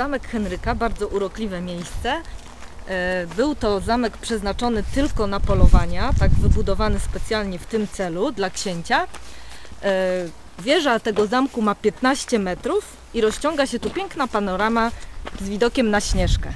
zamek Henryka, bardzo urokliwe miejsce. E, był to zamek przeznaczony tylko na polowania, tak wybudowany specjalnie w tym celu dla księcia. E, wieża tego zamku ma 15 metrów i rozciąga się tu piękna panorama z widokiem na Śnieżkę.